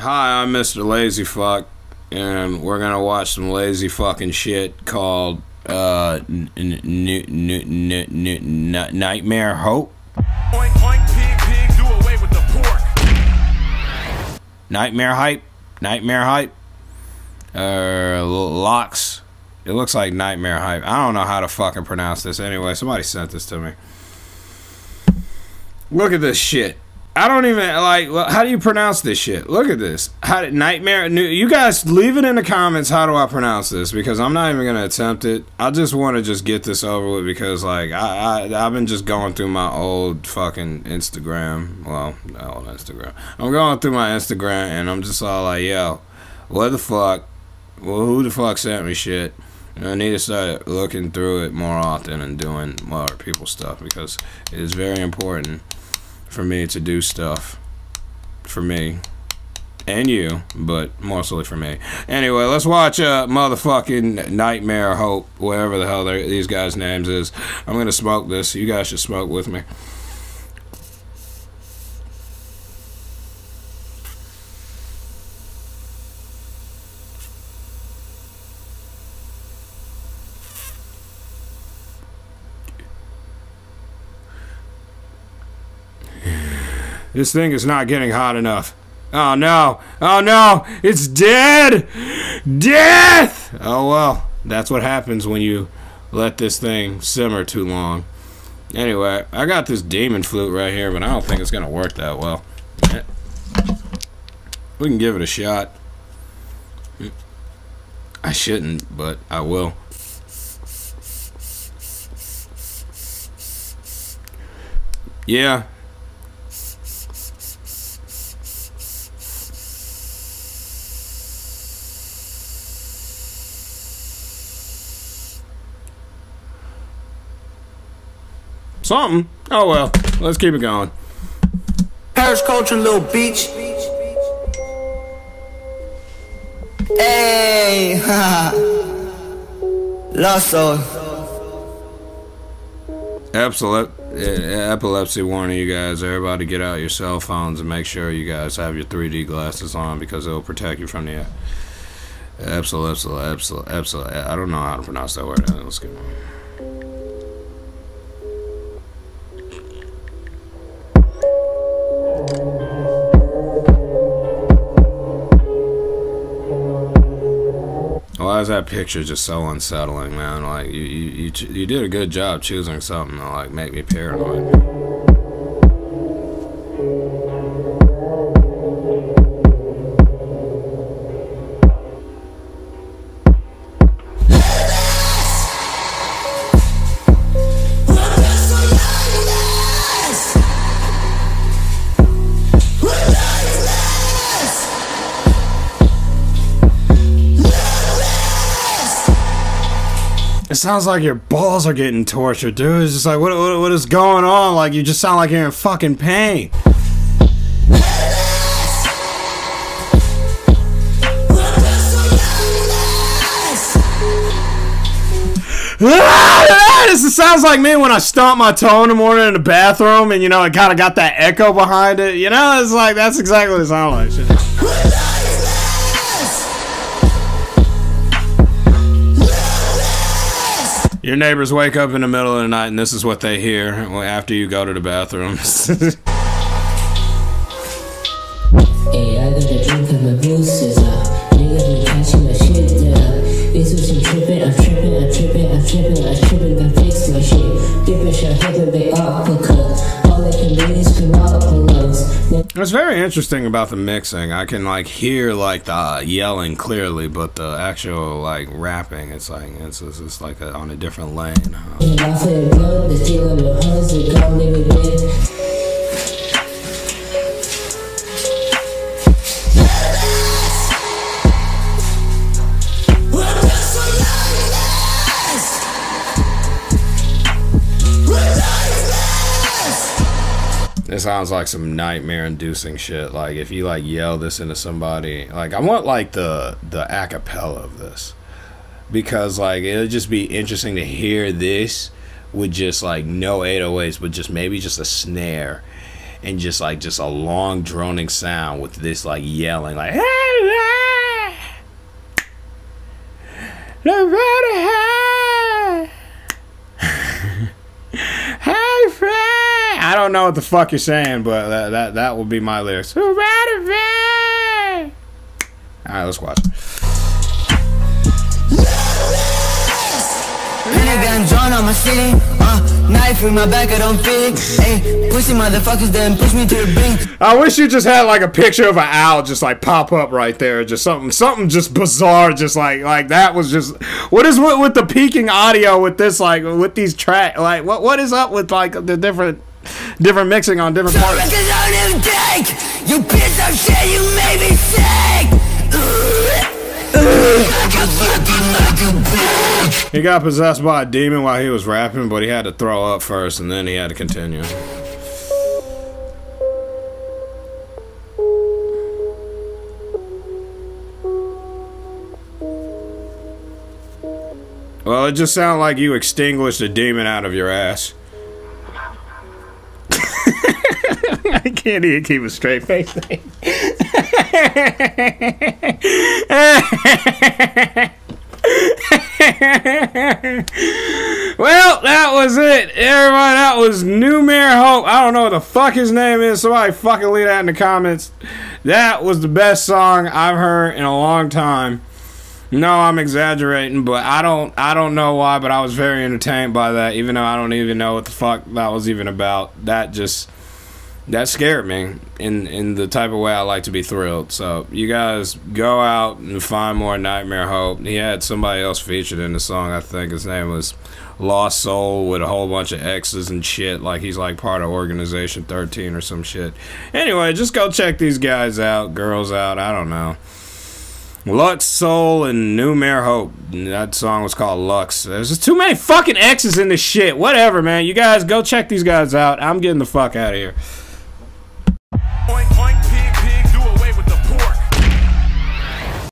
Hi, I'm Mr. Lazy Fuck, and we're gonna watch some lazy fucking shit called uh, n- n- n- n- n- n- Nightmare Hope. Oink, oink, pig, pig, do away with the pork. Nightmare Hype. Nightmare Hype. Uh, Locks. It looks like Nightmare Hype. I don't know how to fucking pronounce this. Anyway, somebody sent this to me. Look at this shit. I don't even like. How do you pronounce this shit? Look at this. How did Nightmare? You guys leave it in the comments. How do I pronounce this? Because I'm not even gonna attempt it. I just want to just get this over with because like I, I I've been just going through my old fucking Instagram. Well, not old Instagram. I'm going through my Instagram and I'm just all like, yo, what the fuck? Well, who the fuck sent me shit? And I need to start looking through it more often and doing more people stuff because it is very important for me to do stuff for me and you, but mostly for me. Anyway, let's watch uh, motherfucking Nightmare Hope, whatever the hell these guys' names is. I'm gonna smoke this. You guys should smoke with me. This thing is not getting hot enough. Oh no! Oh no! It's dead! Death! Oh well, that's what happens when you let this thing simmer too long. Anyway, I got this demon flute right here, but I don't think it's gonna work that well. We can give it a shot. I shouldn't, but I will. Yeah, something. Oh well, let's keep it going. Parish culture, little beach. Hey. Epsilep- eh, epilepsy warning, you guys. Everybody, get out your cell phones and make sure you guys have your 3D glasses on because it'll protect you from the epilepsy. Epsil, epsil. I don't know how to pronounce that word. Let's get Why is that picture just so unsettling, man? Like you, you, you, you did a good job choosing something to like make me paranoid. Sounds like your balls are getting tortured, dude. It's just like, what, what, what is going on? Like, you just sound like you're in fucking pain. this sounds like me when I stomp my toe in the morning in the bathroom, and you know, it kind of got that echo behind it. You know, it's like that's exactly what it sounds like. Your neighbors wake up in the middle of the night, and this is what they hear after you go to the bathroom. What's very interesting about the mixing, I can like hear like the uh, yelling clearly, but the actual like rapping, it's like it's, it's, it's like a, on a different lane. huh? It. Sounds like some nightmare-inducing shit. Like if you like yell this into somebody, like I want like the the acapella of this because like it'll just be interesting to hear this with just like no 808s, but just maybe just a snare and just like just a long droning sound with this like yelling like ah, ah. Hey friend, I don't know what the fuck you're saying, but that that, that will be my lyrics. All right, let's watch. Penny gun drawn on my ceiling. Uh, knife in my back, I don't feel. Hey, pussy motherfuckers then push me to the brink. I wish you just had like a picture of an owl just like pop up right there, just something something just bizarre, just like like that was just what is with, with the peaking audio with this like with these track like what what is up with like the different different mixing on different parts. Records on him dick. You piece of shit, you made me sick. Like a fucking like a bitch. He got possessed by a demon while he was rapping, but he had to throw up first and then he had to continue. Well, it just sounded like you extinguished a demon out of your ass. I can't even keep a straight face. Well, that was it. Everybody, that was New Mayor Hope. I don't know what the fuck his name is. Somebody fucking leave that in the comments. That was the best song I've heard in a long time. No, I'm exaggerating, but I don't I don't know why, but I was very entertained by that, even though I don't even know what the fuck that was even about. That just that scared me in in the type of way I like to be thrilled. So you guys go out and find more Nightmare Hope. He had somebody else featured in the song. I think his name was Lost Soul with a whole bunch of X's and shit. Like he's like part of Organization 13 or some shit. Anyway, just go check these guys out, girls out. I don't know. Lux Soul and New Mare Hope. That song was called Lux. There's just too many fucking X's in this shit. Whatever, man. You guys go check these guys out. I'm getting the fuck out of here.